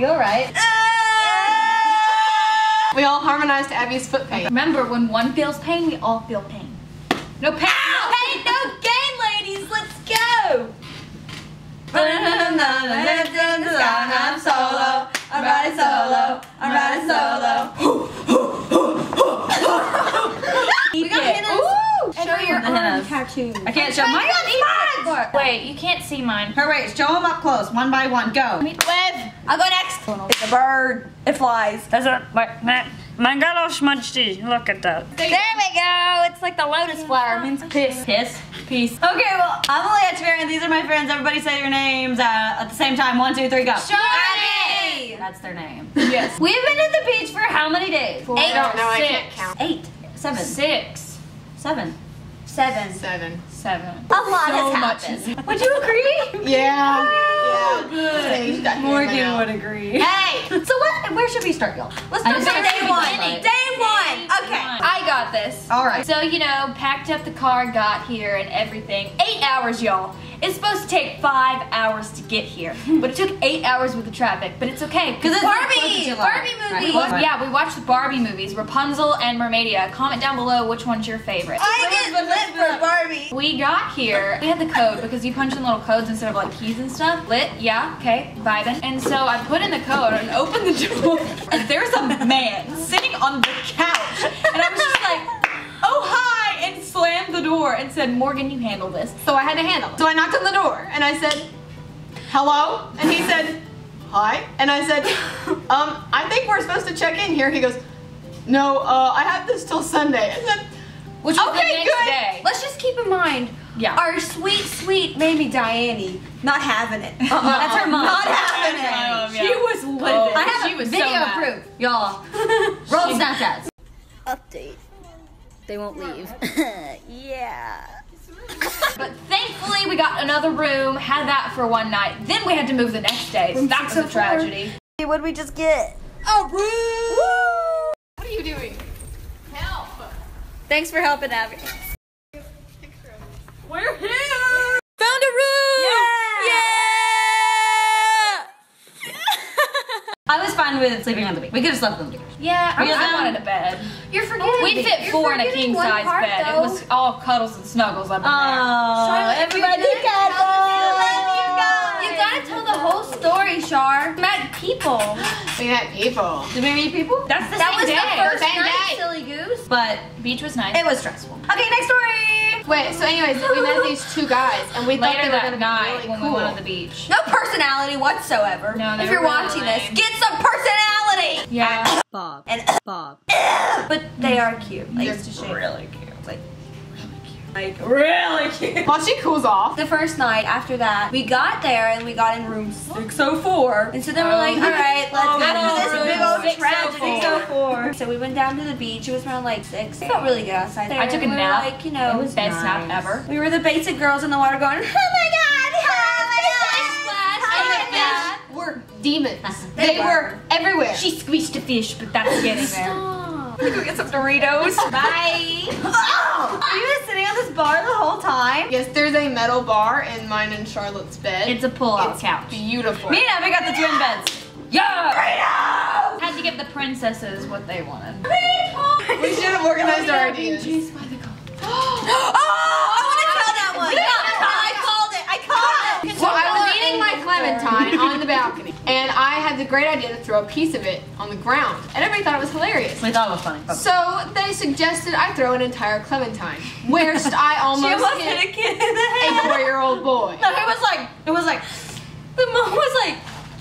You alright? Ah! We all harmonized to Abby's foot pain. Remember, when one feels pain, we all feel pain. No pain, no pain, no gain, ladies. Let's go. I'm solo. I'm riding solo. I'm riding solo. We got hennas. Show your hennas. tattoo. I can't show mine. Wait, you can't see mine. Her wait, show them up close, one by one. Go. Wave. I'll go next. It's a bird. It flies. That's a my my my got all smudged. Look at that. There we go. It's like the lotus flower. It means piss. Piss. Peace. Okay, well, I'm Lilly Echeverri. These are my friends. Everybody say your names uh, at the same time. One, two, three, go. Shani! That's their name. Yes. We've been at the beach for how many days? Eight. I don't know, I can't count. Eight. Seven. Six. Seven. Seven. Seven. Seven. A lot So has much happened. Would you agree? Yeah. Yeah. Good. Morgan would agree. Hey, so what? Where should we start, y'all? Let's I start just with started day one. the. Day one. Okay. I got this. All right. So, you know, packed up the car, got here, and everything. Eight hours, y'all. It's supposed to take five hours to get here, but it took eight hours with the traffic. But it's okay Because it's Barbie, Fourth of July. Barbie movie. Right. Yeah, we watched the Barbie movies, Rapunzel and Mermaidia. Comment down below which one's your favorite. I get lit for Barbie. We got here, we had the code because you punch in little codes instead of like keys and stuff. Lit, yeah, okay, vibing. And so I put in the code and opened the door, and there's a man sitting on the couch. And I was just like, oh hi, and slammed the door and said, Morgan, you handle this. So I had to handle it. So I knocked on the door and I said, hello? And he said, hi. And I said, um, I think we're supposed to check in here. He goes, no, uh, I have this till Sunday. I said, Which was Okay, the next good. day. Let's just keep in mind, Yeah. our sweet, sweet baby Diane, not having it. Uh-uh. That's her mom. Not having it. Yeah. She was livid. Oh, I have she was video mad. proof, y'all. Roll Snapchats. Update. They won't leave. yeah. But thankfully, we got another room, had that for one night. Then we had to move the next day. So that was a tragedy. What did we just get? A room. what are you doing? Help. Thanks for helping, Abby. We're here! Found a room! Yeah! yeah! I was fine with sleeping on the beach. We could have slept on the beach. Yeah, I. I wanted a bed. You're forgetting. Oh, we fit four in a king size part, bed. Though. It was all cuddles and snuggles up in there. Oh, everybody you. You gotta tell the whole story, Char. Met people. We met people. Did we meet people? That's the That same was day. the first Same night, day. silly goose. But Beach was nice. it was stressful. Okay, next story. Wait, so anyways, we met these two guys and we thought Later they were that gonna be really when cool. we went on the beach. No personality whatsoever. No, if you're really watching this, get some personality. Yeah. Bob. And Bob. but they are cute. Like, They're Really cute. Like Like really cute. While she cools off, the first night after that, we got there and we got in room 604. And so then we're like, Oh. all right, let's Oh, after this really? big old 604. tragedy. Oh so we went down to the beach. It was around like six. It felt really good outside. There. I took a we were nap. Like you know, It was Best nap ever. we were the basic girls in the water going, oh my god, oh my god, and the fish were demons. They They were. were everywhere. She squeezed a fish, but that's getting there. Let me go get some Doritos. Bye. Oh, you been sitting on this bar the whole time? Yes, there's a metal bar in mine and Charlotte's bed. It's a pull-out couch. beautiful. Me and Abby got the twin beds. Yeah. Had to give the princesses what they wanted. we should have organized our ideas. Oh, I want to tell that one. I called it. I called it. So I was eating my clementine on the balcony, and I had the great idea to throw a piece of it on the ground, and everybody thought it was hilarious. We thought it was funny. So they suggested I throw an entire clementine, whilst I almost, She almost hit hit a kid in the a four-year-old boy, No, it was like it was like the mom was like.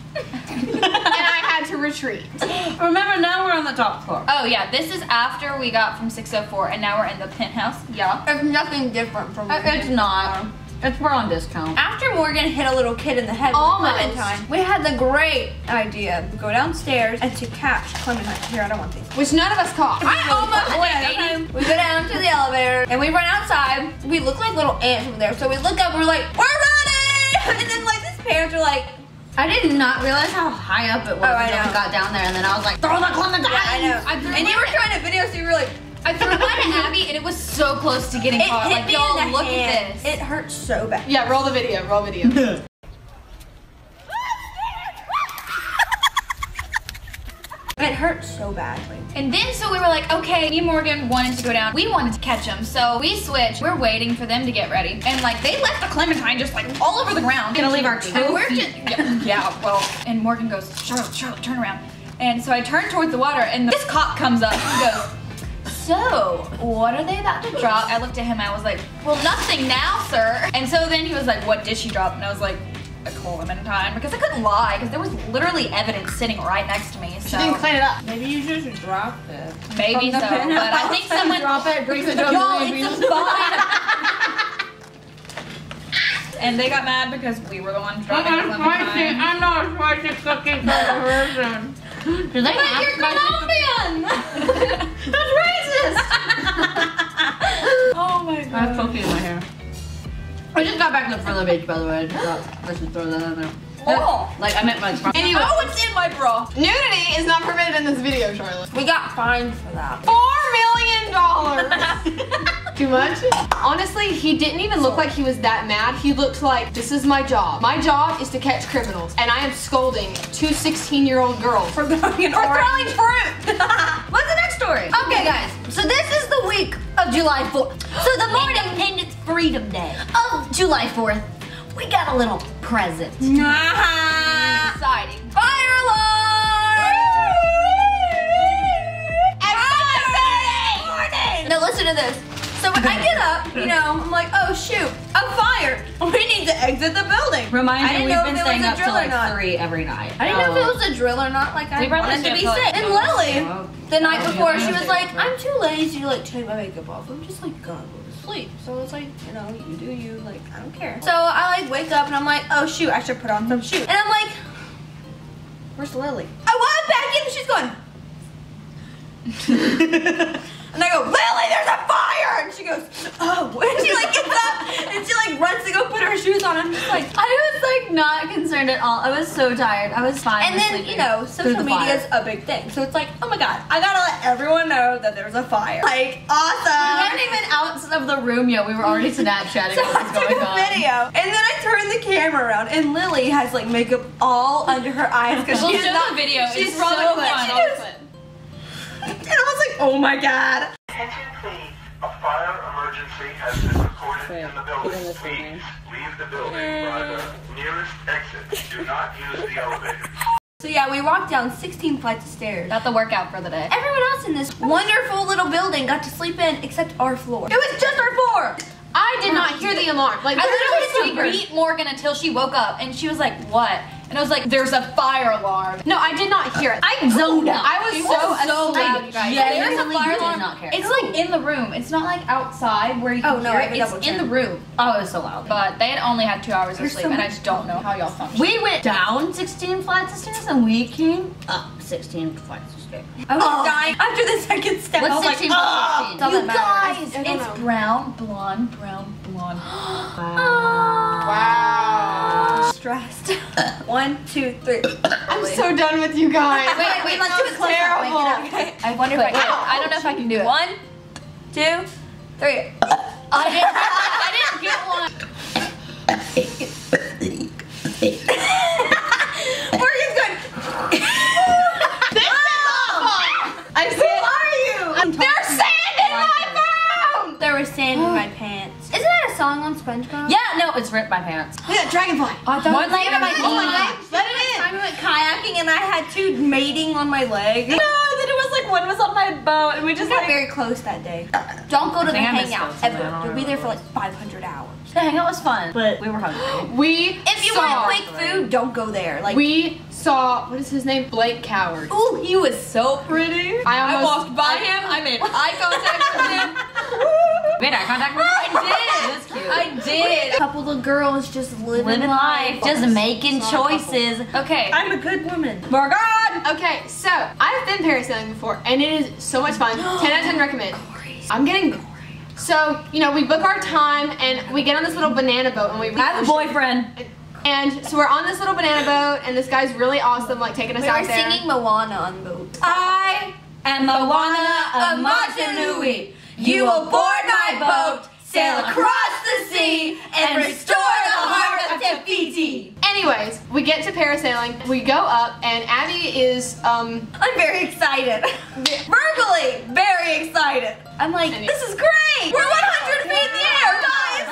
and I had to retreat. Remember now we're on the top floor. Oh yeah, this is after we got from 604, and now we're in the penthouse. Yeah. It's nothing different from. It's not. It's we're on discount. After Morgan hit a little kid in the head with Almost. Clementine, we had the great idea to go downstairs and to catch Clementine. Here, I don't want these. Which none of us caught. I almost. Okay? We go down to the elevator and we run outside. We look like little ants over there. So we look up. We're like, we're running! And then like these parents are like, I did not realize how high up it oh, was Oh, I we got down there, and then I was like, throw the clementine. yeah, I know. I and you were trying to video, so you were like, I threw one at Abby, and it was so close to getting it caught. hit Like me y'all, look hand. at this. It hurt so bad. Yeah, roll the video. Roll video. It hurt so badly. And then so we were like, okay, me and Morgan wanted to go down. We wanted to catch them. So we switched. We're waiting for them to get ready. And like they left the clementine just like all over the ground. Gonna leave our And we're just yeah, yeah, well. And Morgan goes, Charlotte, Charlotte, turn around. And so I turn towards the water and this cop comes up and goes, so, what are they about to drop? I looked at him, I was like, well, nothing now, sir. And so then he was like, what did she drop? And I was like, a clementine. Because I couldn't lie, because there was literally evidence sitting right next to me. So She didn't clean it up. Maybe you should drop it. maybe so. But I think someone Drop it, brings it down Y'all, the it's a fine. and they got mad because we were the ones dropping the clementine. I'm not a spicy cookie cutter version. Do they have You're Colombian! That's racist! oh my god. I have god. pokey in my hair. I just got back from the beach, by the way. I just thought I should throw that in there. Oh. Like, I meant my Anyway, Oh, it's in my bra. nudity is not permitted in this video, Charlotte. We got fined for that. Four million dollars. Too much? Honestly, he didn't even look like he was that mad. He looked like, this is my job. My job is to catch criminals, and I am scolding two 16-year-old girls for throwing an For throwing fruit. What's the next story? Okay, guys. So this is the week of July 4th. So the morning Independence Freedom Day. of July 4th, we got a little present. Exciting. Fire alarm! Everybody! Now listen to this. So when I get up, you know, I'm like, oh shoot, a fire. We need to exit the building. Remind I you, didn't we've know been if it staying was a up till drill or like not. three every night. I didn't know if it oh. was a drill or not. Like I We wanted to be should put- And Lily, Oh. the night Oh, before, yeah, she was like, I'm too lazy to like take my makeup off. I'm just like gonna go to sleep. So it's like, you know, you do you. Like I don't care. So I like wake up and I'm like, oh shoot, I should put on some shoes. And I'm like, where's Lily? Oh, I walk back in and she's going. And I go, Lily, there's a fire! And she goes, oh. And she like gets up and she like runs to go put her shoes on. I'm just like, I was like not concerned at all. I was so tired. I was fine. and then, you know, social media is a big thing. So it's like, oh my god, I gotta let everyone know that there's a fire. Like, awesome. We weren't even out of the room yet. We were already Snapchatting So what I was took going a on. video, and then I turned the camera around, and Lily has like makeup all under her eyes because she's not. the video. She's so fun. She goes- and I was like, oh my god. Attention please. A fire emergency has been reported in the building. Please leave the building by the nearest exit. Do not use the elevator. So yeah, we walked down 16 flights of stairs. Got the workout for the day. Everyone else in this wonderful little building got to sleep in except our floor. It was just our floor. I did not hear the alarm. Like, I literally literally had to beat Morgan until she woke up, and she was like, "What?" And I was like, "There's a fire alarm." No, I did not hear it. I zoned out. I was It so, was so loud, you guys. There's a fire alarm. not care. It's like in the room. It's not like outside where you oh, can Oh, no, hear it. It's in the room. Oh, it was so loud. But they had only had two hours of sleep, so and I just don't know how y'all function. we went down 16 flights of stairs and we came up 16 flights of stairs. I was oh. dying after the second step. I What's was like, 16 plus "Ugh." 16? You guys, I- I it's know. brown, blonde, brown, blonde. Wow. Stressed. One, two, three. I'm so done with you guys. Wait, wait, let's do it close up. Terrible. Wake up. Okay. I wonder if I Wait, can. I don't know if I can do it. One, two, three. I didn't. I didn't get one. Morgan's good. I see Who are you? There's sand in my phone. There was sand in my pants. Isn't that a song on SpongeBob? Yeah, no, it's ripped my pants. Look at that dragonfly. One leg on my Oh knee. let it in. Time we went kayaking and I had two mating on my leg. No, then it was like one was on my boat, and we Just just got like. very close that day. Uh, don't go to the think hangout most of it. I ever. You'll be there for like 500 hours. The hangout was fun, but we were hungry. We If you saw, want quick food, don't go there. Like, we saw, what is his name? Blake Coward. Ooh, he was so pretty. I almost- walked by him. I made eye contact with him. Made eye contact with him? I It did. Was cute. I did. a couple of girls just living, Living life, just making Saw a couple. choices. Okay. I'm a good woman. Morgan. Okay, so I've been parasailing before, and it is so much fun. 10 out of 10 recommend. I'm getting. So, you know, we book our time and we get on this little banana boat and we I have a boyfriend. And so we're on this little banana boat, and this guy's really awesome, like taking us We out were there. singing Moana on the boat. I am Moana of Motunui. You will board my boat, sail across the sea, and restore the heart of Te Fiti. Anyways, we get to parasailing. We go up, and Abby is um. I'm very excited. Verbally, very excited. I'm like, this is great. We're 100 feet in the air, guys.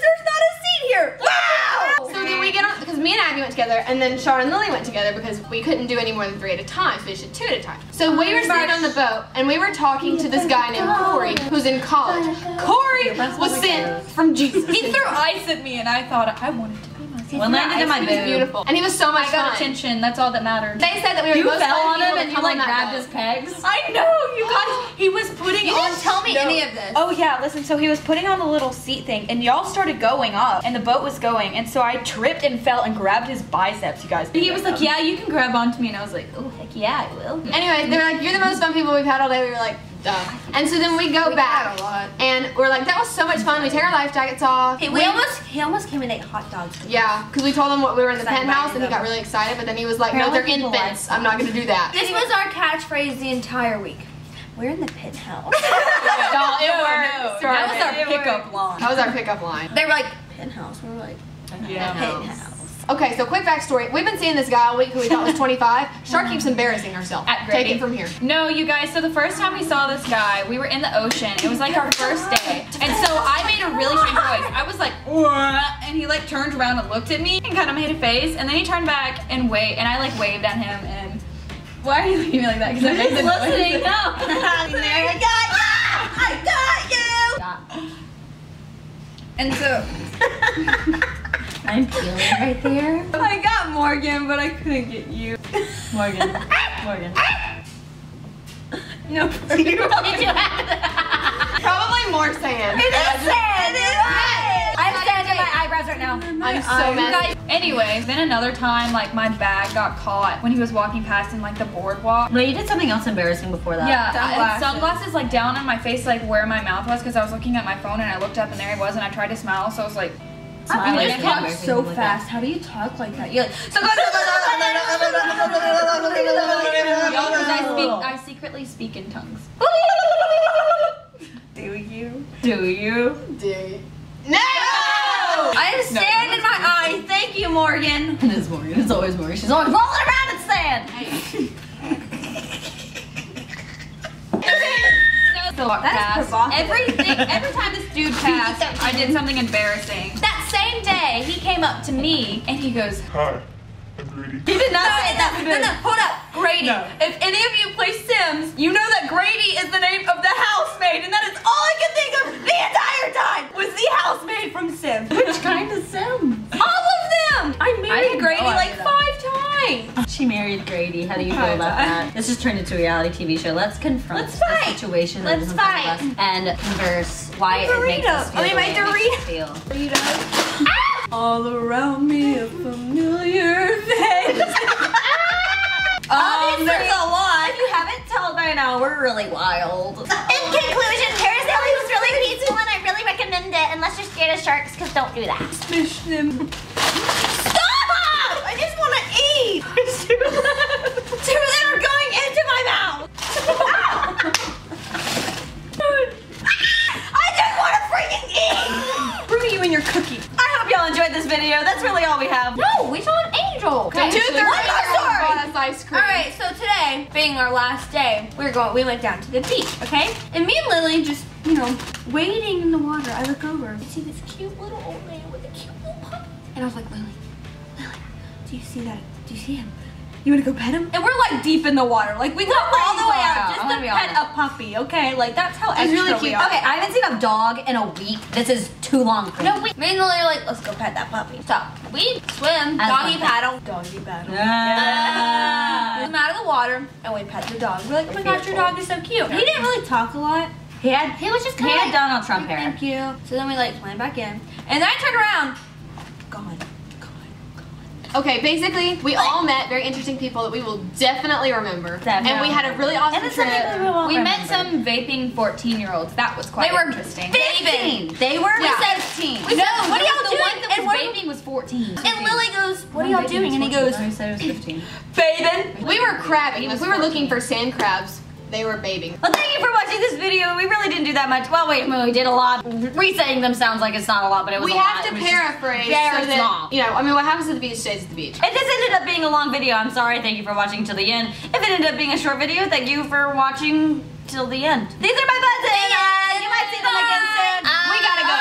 There's not a seat here. Wow. So then we get on because me and Abby went together, and then Char and Lily went together because we couldn't do any more than three at a time, so we should two at a time. So we were sitting on the boat, and we were talking to this guy named Corey, who's in college. Corey was sent from Jesus. He threw ice at me and I thought I wanted to be myself. One landed in my He boob. beautiful, and he was so much I got fun. attention, that's all that mattered. They said that we were You the most fell on him and you like grabbed his pegs. I know, you guys. He was putting You on. didn't tell me no. any of this. Oh yeah, listen. So he was putting on the little seat thing, and y'all started going up, and the boat was going, and so I tripped and fell and grabbed his biceps. You guys. He was like, "Yeah, you can grab onto me," and I was like, "Oh heck yeah, I will." Anyway, they were like, "You're the most fun people we've had all day." We were like, "Duh." And so then we go back, and we're like, "That was so much fun." We take our life jackets off. Hey, we almost he almost came and ate hot dogs. Yeah, because we told him what we were in the penthouse, and he got really excited. But then he was like, "No, they're Apparently people infants. like I'm not gonna do that." This was our catchphrase the entire week. We're in the penthouse. Y'all, it worked. no, that was our pickup line. That was our pickup line. they were like penthouse. We were like Yeah. penthouse. Okay, so quick backstory. We've been seeing this guy all week who we thought was 25. Shark keeps embarrassing herself. At Take it from here. No, you guys, so the first time we saw this guy, we were in the ocean. It was like our first day. And so I made a really strange voice. I was like, and he like turned around and looked at me and kind of made a face. And then he turned back and waved, and I like waved at him. And why are you looking at me like that? Because I made the Listening, noise. no. I got you! I got you! And so I'm peeling right there. I got Morgan, but I couldn't get you. Morgan. Morgan. No, Did you have Probably more sand. It is sand! It is sand! I'm standing my eyebrows right now. I'm so mad. Anyways, then another time, like my bag got caught when he was walking past in like the boardwalk. No, you did something else embarrassing before that. Yeah, Sunglasses. sunglasses like down on my face, like where my mouth was, because I was looking at my phone and I looked up and there he was, and I tried to smile, so I was like, Smile You talk so seen like that. fast. How do you talk like that? You're like, so because I secretly speak in tongues. Do you? Do you? Do No! I have sand in my eye. Thank you, Morgan. It is Morgan. It's always Morgan. She's always rolling around in sand. So. Everything, every time this dude passed, I did something embarrassing. That same day, he came up to me and he goes, Hi, I'm Greedy. he did not No, say no, that. no, no, hold up. Grady. No. If any of you play Sims, you know that Grady is the name of the housemaid, and that is all I could think of the entire time was the housemaid from Sims. Which kind of Sims? All of them! I married didn't Grady I like that. five times. She married Grady. How do you feel Hi, about Di. that? This has turned into a reality TV show. Let's confront Let's the situation Let's is in front fight. of us and converse why My it makes us feel I mean, the my way it makes feel. All around me, a familiar face. Um, Obviously, there's a lot. If you haven't told by now, we're really wild. In conclusion, parasailing was really peaceful and I really recommend it unless you're scared of sharks because don't do that. Fish them. Stop! I just want to eat! Two that are going into my mouth! Ah! Ah! I just want to freaking eat! Bring you and your cookie. I hope y'all enjoyed this video. That's really all we have. No, we saw an angel. Two One more story. bought us ice cream. All right, so today, being our last day, we are going. We went down to the beach, okay? And me and Lily just, you know, wading in the water. I look over, I see this cute little old man with a cute little puppy, and I was like, Lily, Lily, do you see that? Do you see him? You wanna go pet him? And we're like deep in the water. Like we go all the way out I'm just gonna pet honest. a puppy. Okay, like that's how It's extra really we cute. are. Okay, I haven't seen a dog in a week. This is too long for No, me. we. And Lily are like, let's go pet that puppy. So we swim, doggy paddle, doggy paddle. Ah. Pull him out of the water, and we pet the dog. We're like, oh my gosh, your dog is so cute. He didn't really talk a lot. He had He was just he kind had of Donald Trump hair. Thank you. So then we like swam back in, and then I turned around. Gone. Okay, basically, we all met very interesting people that we will definitely remember. Definitely. And we had a really awesome And it's trip. something we won't We met some vaping 14 year olds. That was quite They were interesting. David. They were We said, 15. we no, said, what are y'all the doing? one that and, was we're- vaping was 14. and Lily goes, what are y'all doing? And he goes, He said it was 15. Bathing. We were crabbing. Like, we were looking for sand crabs They were babying. Well, thank you for watching this video. We really didn't do that much. Well, wait, we did a lot. Re-saying them sounds like it's not a lot, but it was We a have lot. to It was just paraphrase very so that, small. you know, I mean, what happens at the beach stays at the beach. If this ended up being a long video, I'm sorry. Thank you for watching till the end. If it ended up being a short video, thank you for watching till the end. These are my buttons. Uh, you might see them again soon. we gotta go.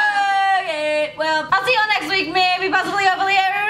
Okay. Well, I'll see you all next week. Maybe, possibly, hopefully, everybody